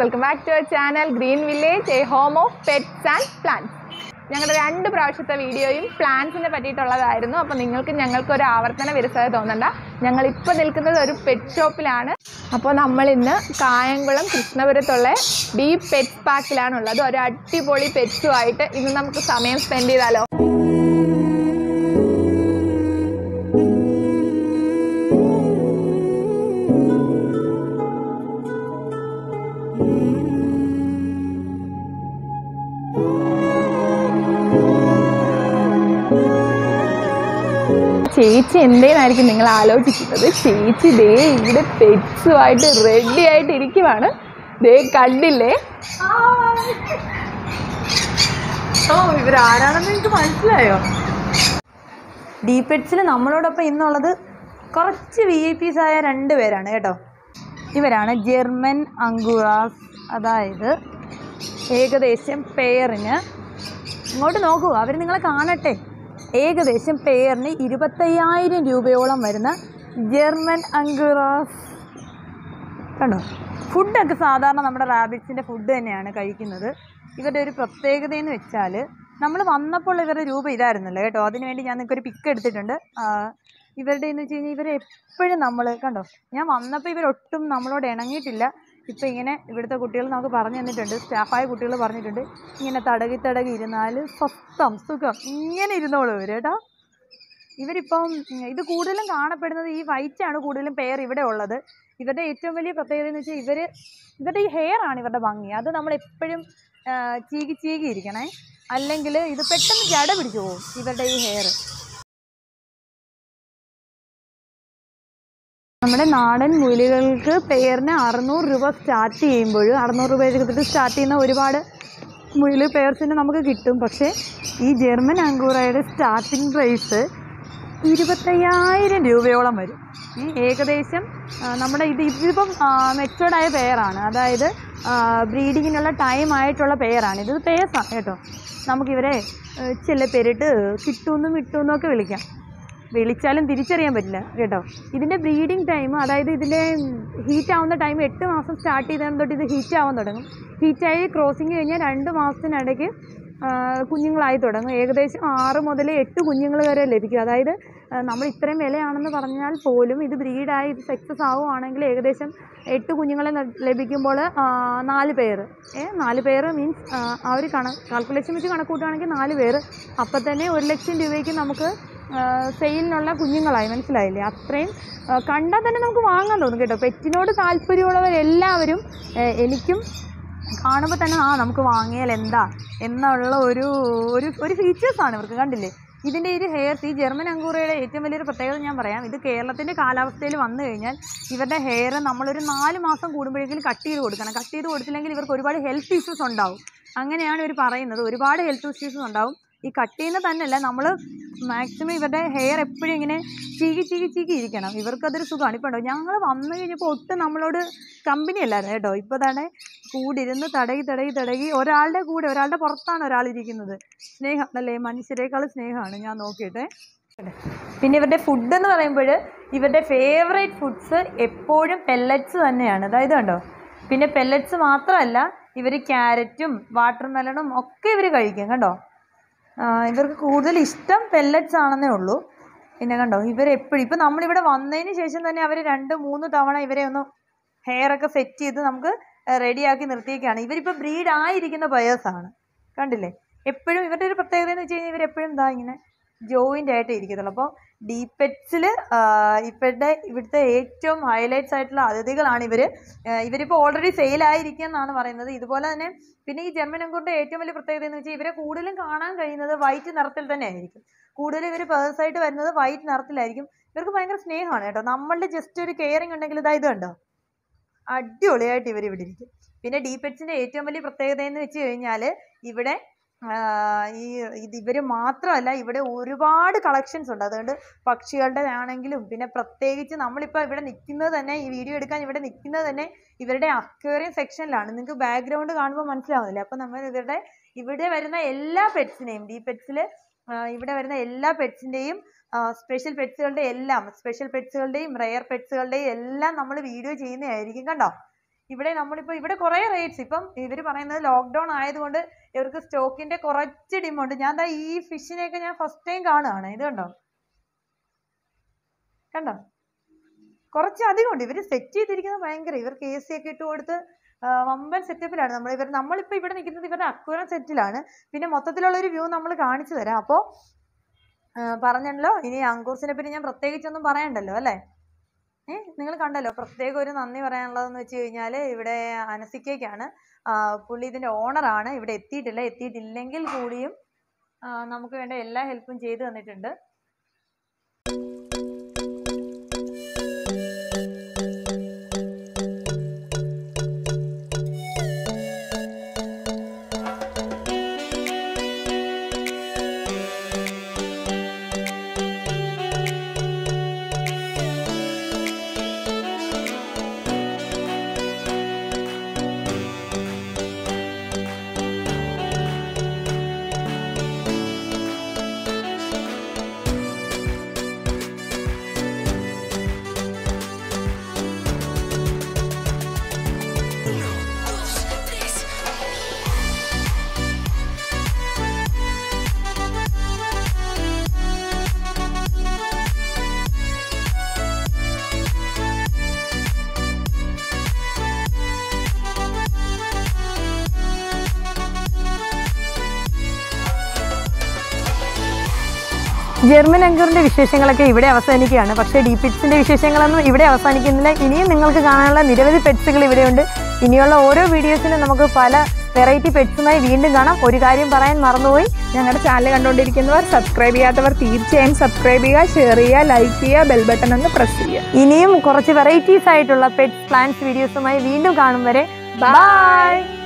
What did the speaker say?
Welcome back to our channel Green Village a home of pets and plants ഞങ്ങളുടെ രണ്ട് പ്രാവശ്യത്തെ വീഡിയോയും പ്ലാന്റ്സിനെ പറ്റിയിട്ടുള്ളതായിരുന്നു. അപ്പോൾ നിങ്ങൾക്ക് ഞങ്ങൾക്ക് ഒരു ആവർത്തന വിരസത തോന്നണ്ട. ഞങ്ങൾ ഇപ്പോൾ നിൽക്കുന്നത് ഒരു പെറ്റ് ഷോപ്പിലാണ് അപ്പോൾ നമ്മൾ ഇന്ന് കായംകുളം കൃഷ്ണപുരത്തുള്ള ഡീപ് പെറ്റ് പാർക്കിലാണുള്ളത് ഒരു അടിപൊളി പെറ്റ്സുമായിട്ട് ഇന്ന് നമുക്ക് സമയം സ്പെൻഡ് ചെയ്താലോ? ചേച്ചി എന്തേനായിരിക്കും നിങ്ങൾ ആലോചിക്കുന്നത്? ചേച്ചി ദേ ഇവിടെ പെറ്റ്സുമായിട്ട് റെഡി ആയിട്ട് ഇരിക്കുവാണ് ദേ കണ്ടില്ലേ? ഓ ഇവരാരാണെന്ന് എനിക്ക് മനസ്സിലായോ? ഡീ പെറ്റ്സിൽ നമ്മളോടൊപ്പം ഇന്നുള്ളത് കുറച്ച് വി ഐ പീസ് ആയ രണ്ട് പേരാണ് കേട്ടോ. ഇവരാണ് ജർമ്മൻ അങ്കുറാസ് അതായത് ഏകദേശം പെയറിന് ഇങ്ങോട്ട് നോക്കൂ അവർ നിങ്ങളെ കാണട്ടെ. ഏകദേശം പെയറിന് ഇരുപത്തയ്യായിരം രൂപയോളം വരുന്ന ജർമ്മൻ അങ്കുറാസ്. കണ്ടോ? ഫുഡൊക്കെ സാധാരണ നമ്മുടെ റാബിറ്റ്സിന്റെ ഫുഡ് തന്നെയാണ് കഴിക്കുന്നത്. ഇവരുടെ ഒരു പ്രത്യേകത എന്ന് വെച്ചാൽ നമ്മൾ വന്നപ്പോൾ ഇവരുടെ രൂപ ഇതായിരുന്നല്ലോ കേട്ടോ. അതിനുവേണ്ടി ഞാൻ നിങ്ങൾക്കൊരു പിക്ക് എടുത്തിട്ടുണ്ട്. ഇവരുടെ എന്ന് വെച്ച് കഴിഞ്ഞാൽ ഇവരെ എപ്പോഴും നമ്മൾ കണ്ടോ? ഞാൻ വന്നപ്പോൾ ഇവരൊട്ടും നമ്മളോട് ഇണങ്ങിയിട്ടില്ല. ഇപ്പം ഇങ്ങനെ ഇവിടുത്തെ കുട്ടികൾ നമുക്ക് പറഞ്ഞു തന്നിട്ടുണ്ട് സ്റ്റാഫായ കുട്ടികൾ പറഞ്ഞിട്ടുണ്ട് ഇങ്ങനെ തടകി തടകി ഇരുന്നാൽ സ്വസ്ഥം സുഖം ഇങ്ങനെ ഇരുന്നോളൂ ഇവർ കേട്ടോ. ഇവരിപ്പം ഇത് കൂടുതലും കാണപ്പെടുന്നത് ഈ വൈറ്റ് ആണ് കൂടുതലും പേർ ഇവിടെ ഉള്ളത്. ഇവരുടെ ഏറ്റവും വലിയ പ്രത്യേകത എന്ന് വെച്ചാൽ ഇവർ ഇവരുടെ ഈ ഹെയർ ആണ് ഇവരുടെ ഭംഗി. അത് നമ്മൾ എപ്പോഴും ചീകി ചീകി ഇരിക്കണേ. അല്ലെങ്കിൽ ഇത് പെട്ടെന്ന് ജട പിടിച്ചു പോകും ഇവരുടെ ഈ ഹെയർ നമ്മുടെ നാടൻ മൂലികൾക്ക് പെയറിന് അറുന്നൂറ് രൂപ സ്റ്റാർട്ട് ചെയ്യുമ്പോഴും അറുന്നൂറ് രൂപ എടുത്തിട്ട് സ്റ്റാർട്ട് ചെയ്യുന്ന ഒരുപാട് മുയിൽ പെയർസിന് നമുക്ക് കിട്ടും. പക്ഷേ ഈ ജർമ്മൻ അങ്കൂറയുടെ സ്റ്റാർട്ടിംഗ് പ്രൈസ് ഇരുപത്തയ്യായിരം രൂപയോളം വരും. ഏകദേശം നമ്മുടെ ഇത് ഇതിപ്പം മെച്ചോർഡായ പെയറാണ് അതായത് ബ്രീഡിങ്ങിനുള്ള ടൈം ആയിട്ടുള്ള പെയറാണ് ഇത് പേസാണ് കേട്ടോ. നമുക്കിവരെ ചില പേരിട്ട് കിട്ടുമെന്നും വിട്ടുമെന്നും ഒക്കെ വിളിക്കാം. വിളിച്ചാലും തിരിച്ചറിയാൻ പറ്റില്ല കേട്ടോ. ഇതിന്റെ ബ്രീഡിംഗ് ടൈം അതായത് ഇതിന്റെ ഹീറ്റ് ആവുന്ന ടൈം എട്ട് മാസം സ്റ്റാർട്ട് ചെയ്തതിന് തൊട്ട് ഇത് ഹീറ്റ് ആവാൻ തുടങ്ങും. ഹീറ്റായി ക്രോസിങ് കഴിഞ്ഞാൽ രണ്ട് മാസത്തിനിടയ്ക്ക് കുഞ്ഞുങ്ങളായി തുടങ്ങും. ഏകദേശം ആറ് മുതൽ എട്ട് കുഞ്ഞുങ്ങൾ വരെ ലഭിക്കും. അതായത് നമ്മൾ ഇത്രയും വിലയാണെന്ന് പറഞ്ഞാൽ പോലും ഇത് ബ്രീഡായി ഇത് സക്സസ് ആവുകയാണെങ്കിൽ ഏകദേശം എട്ട് കുഞ്ഞുങ്ങളെ ലഭിക്കുമ്പോൾ നാല് പേർ ഏ നാല് പേർ മീൻസ് ആ ഒരു കണ കാൽക്കുലേഷൻ വെച്ച് കണക്ക് കൂട്ടുകയാണെങ്കിൽ നാല് പേർ അപ്പം തന്നെ ഒരു ലക്ഷം രൂപയ്ക്ക് നമുക്ക് സെയിലിനുള്ള കുഞ്ഞുങ്ങളായി. മനസ്സിലായില്ലേ? അത്രയും കണ്ടാൽ തന്നെ നമുക്ക് വാങ്ങാൻ തോന്നും കേട്ടോ. പെറ്റിനോട് താല്പര്യമുള്ളവരെല്ലാവരും എനിക്കും കാണുമ്പോൾ തന്നെ ആ നമുക്ക് വാങ്ങിയാൽ എന്താ? എന്നുള്ള ഒരു ഒരു ഒരു ഫീച്ചേഴ്സാണ് ഇവർക്ക്. കണ്ടില്ലേ? ഇതിന്റെ ഒരു ഹെയർ ഈ ജർമ്മൻ അങ്കൂറയുടെ ഏറ്റവും വലിയൊരു പ്രത്യേകത ഞാൻ പറയാം. ഇത് കേരളത്തിന്റെ കാലാവസ്ഥയിൽ വന്നു കഴിഞ്ഞാൽ ഇവരുടെ ഹെയർ നമ്മളൊരു നാല് മാസം കൂടുമ്പോഴേക്കും കട്ട് ചെയ്ത് കൊടുക്കണം. കട്ട് ചെയ്ത് കൊടുത്തില്ലെങ്കിൽ ഇവർക്ക് ഒരുപാട് ഹെൽത്ത് ഇഷ്യൂസ് ഉണ്ടാവും. അങ്ങനെയാണ് ഇവർ പറയുന്നത്. ഒരുപാട് ഹെൽത്ത് ഇഷ്യൂസ് ഉണ്ടാവും. ഈ കട്ട് ചെയ്യുന്ന തന്നെയല്ല നമ്മൾ മാക്സിമം ഇവരുടെ ഹെയർ എപ്പോഴും ഇങ്ങനെ ചീകി ചീകി ചീകി ഇരിക്കണം. ഇവർക്കതൊരു സുഖമാണ്. ഇപ്പോൾ ഉണ്ടോ ഞങ്ങൾ വന്നു കഴിഞ്ഞപ്പോൾ ഒട്ടും നമ്മളോട് കമ്പനി അല്ലായിരുന്നു കേട്ടോ. ഇപ്പോൾ തന്നെ കൂടിരുന്ന് തടകി തടകി തടകി ഒരാളുടെ കൂടെ ഒരാളുടെ പുറത്താണ് ഒരാൾ ഇരിക്കുന്നത്. സ്നേഹമാണല്ലേ മനുഷ്യരെക്കാൾ സ്നേഹമാണ്. ഞാൻ നോക്കിയിട്ട്. പിന്നെ ഇവരുടെ ഫുഡ് എന്ന് പറയുമ്പോൾ ഇവരുടെ ഫേവറേറ്റ് ഫുഡ്സ് എപ്പോഴും പെല്ലറ്റ്സ് തന്നെയാണ്. അതായത് കണ്ടോ? പിന്നെ പെല്ലറ്റ്സ് മാത്രമല്ല ഇവർ ക്യാരറ്റും വാട്ടർമെലണും ഒക്കെ ഇവർ കഴിക്കും. കണ്ടോ? ഇവർക്ക് കൂടുതൽ ഇഷ്ടം പെല്ലറ്റ്സ് ആണെന്നേ ഉള്ളൂ. പിന്നെ കണ്ടോ ഇവരെപ്പോഴും ഇപ്പം നമ്മളിവിടെ വന്നതിന് ശേഷം തന്നെ അവർ രണ്ട് മൂന്ന് തവണ ഇവരെ ഒന്ന് ഹെയർ ഒക്കെ സെറ്റ് ചെയ്ത് നമുക്ക് റെഡിയാക്കി നിർത്തിയൊക്കെയാണ് ഇവരിപ്പോൾ ബ്രീഡ് ആയിരിക്കുന്ന ബയേഴ്സാണ് കണ്ടില്ലേ? എപ്പോഴും ഇവരുടെ ഒരു പ്രത്യേകത എന്ന് വെച്ച് കഴിഞ്ഞാൽ ഇവരെപ്പോഴും ഇതാ ഇങ്ങനെ ജോയിന്റ് ആയിട്ട് ഇരിക്കത്തുള്ളൂ. അപ്പോൾ ഡീപെറ്റ്സിൽ ഇപ്പോഴത്തെ ഇവിടുത്തെ ഏറ്റവും ഹൈലൈറ്റ്സ് ആയിട്ടുള്ള അതിഥികളാണ് ഇവർ ഇവരിപ്പോൾ ഓൾറെഡി സെയിലായിരിക്കും എന്നാണ് പറയുന്നത്. ഇതുപോലെ തന്നെ പിന്നെ ഈ ജർമ്മൻ അങ്കൂറിന്റെ ഏറ്റവും വലിയ പ്രത്യേകത എന്ന് വെച്ചാൽ ഇവരെ കൂടുതലും കാണാൻ കഴിയുന്നത് വൈറ്റ് നിറത്തിൽ തന്നെ ആയിരിക്കും കൂടുതലും ഇവർ പേഴ്സായിട്ട് വരുന്നത് വൈറ്റ് നിറത്തിലായിരിക്കും. ഇവർക്ക് ഭയങ്കര സ്നേഹമാണ് കേട്ടോ. നമ്മളുടെ ജസ്റ്റ് ഒരു കെയറിങ് ഉണ്ടെങ്കിൽ ഇതാ ഇത് കണ്ടോ? അടിപൊളിയായിട്ട് ഇവർ ഇവിടെ ഇരിക്കും. പിന്നെ ഡീപെറ്റ്സിന്റെ ഏറ്റവും വലിയ പ്രത്യേകത എന്ന് വെച്ച് കഴിഞ്ഞാൽ ഇവിടെ ഈ ഇത് ഇവർ മാത്രമല്ല ഇവിടെ ഒരുപാട് കളക്ഷൻസ് ഉണ്ട്. അതുകൊണ്ട് പക്ഷികളുടെ ആണെങ്കിലും പിന്നെ പ്രത്യേകിച്ച് നമ്മളിപ്പോൾ ഇവിടെ നിൽക്കുന്നത് തന്നെ ഈ വീഡിയോ എടുക്കാൻ ഇവിടെ നിൽക്കുന്നത് തന്നെ ഇവരുടെ അക്വേറിയം സെക്ഷനിലാണ് നിങ്ങൾക്ക് ബാക്ക്ഗ്രൗണ്ട് കാണുമ്പോൾ മനസ്സിലാവുന്നില്ല? അപ്പോൾ നമ്മൾ ഇവരുടെ ഇവിടെ വരുന്ന എല്ലാ പെറ്റ്സിനെയും ഈ പെറ്റ്സിൽ ഇവിടെ വരുന്ന എല്ലാ പെറ്റ്സിന്റെയും സ്പെഷ്യൽ പെറ്റ്സുകളുടെ എല്ലാം സ്പെഷ്യൽ പെറ്റ്സുകളുടെയും റെയർ പെറ്റ്സുകളുടെയും എല്ലാം നമ്മൾ വീഡിയോ ചെയ്യുന്നതായിരിക്കും കണ്ടോ? ഇവിടെ നമ്മളിപ്പോൾ ഇവിടെ കുറേ റേറ്റ്സ് ഇപ്പം ഇവർ പറയുന്നത് ലോക്ക്ഡൗൺ ആയതുകൊണ്ട് ഇവർക്ക് സ്റ്റോക്കിന്റെ കുറച്ച് ഡിമുണ്ട് ഞാൻ ദാ ഈ ഫിഷിനെയൊക്കെ ഞാൻ ഫസ്റ്റ് ടൈം കാണുകയാണ് ഇത് കണ്ടോ? കണ്ടോ? കുറച്ച് അധികം ഉണ്ട്. ഇവർ സെറ്റ് ചെയ്തിരിക്കുന്നത് ഭയങ്കര. ഇവർക്ക് എ സി ഒക്കെ ഇട്ട് കൊടുത്ത് വമ്പൻ സെറ്റപ്പിലാണ് നമ്മൾ ഇവർ നമ്മളിപ്പോൾ ഇവിടെ നിൽക്കുന്നത് ഇവരുടെ അക്വരം സെറ്റിലാണ് പിന്നെ മൊത്തത്തിലുള്ള ഒരു വ്യൂ നമ്മൾ കാണിച്ചു തരാം. അപ്പോൾ പറഞ്ഞല്ലോ ഇനി അങ്കൂർസിനെ പറ്റി ഞാൻ പ്രത്യേകിച്ചൊന്നും പറയണ്ടല്ലോ അല്ലേ? നിങ്ങൾ കണ്ടല്ലോ പ്രത്യേക ഒരു നന്ദി പറയാനുള്ളതെന്ന് വെച്ച് കഴിഞ്ഞാൽ ഇവിടെ അനസിക്കയ്ക്കാണ്. പുള്ളി ഇതിന്റെ ഓണറാണ് ഇവിടെ എത്തിയിട്ടില്ല. എത്തിയിട്ടില്ലെങ്കിൽ കൂടിയും നമുക്ക് വേണ്ട എല്ലാ ഹെൽപ്പും ചെയ്തു തന്നിട്ടുണ്ട്. ജർമ്മൻ അങ്കറിന്റെ വിശേഷങ്ങളൊക്കെ ഇവിടെ അവസാനിക്കുകയാണ്. പക്ഷേ ഡീ പെറ്റ്സിന്റെ വിശേഷങ്ങളൊന്നും ഇവിടെ അവസാനിക്കുന്നില്ല. ഇനിയും നിങ്ങൾക്ക് കാണാനുള്ള നിരവധി പെറ്റ്സുകൾ ഇവിടെയുണ്ട്. ഇനിയുള്ള ഓരോ വീഡിയോസിനും നമുക്ക് പല വെറൈറ്റി പെറ്റ്സുമായി വീണ്ടും കാണാം. ഒരു കാര്യം പറയാൻ മറന്നുപോയി. ഞങ്ങളുടെ ചാനൽ കണ്ടുകൊണ്ടിരിക്കുന്നവർ സബ്സ്ക്രൈബ് ചെയ്യാത്തവർ തീർച്ചയായും സബ്സ്ക്രൈബ് ചെയ്യുക ഷെയർ ചെയ്യുക ലൈക്ക് ചെയ്യുക ബെൽ ബട്ടൺ ഒന്ന് പ്രസ് ചെയ്യുക. ഇനിയും കുറച്ച് വെറൈറ്റീസ് ആയിട്ടുള്ള പെറ്റ്സ് പ്ലാന്റ്സ് വീഡിയോസുമായി വീണ്ടും കാണും വരെ. ബൈ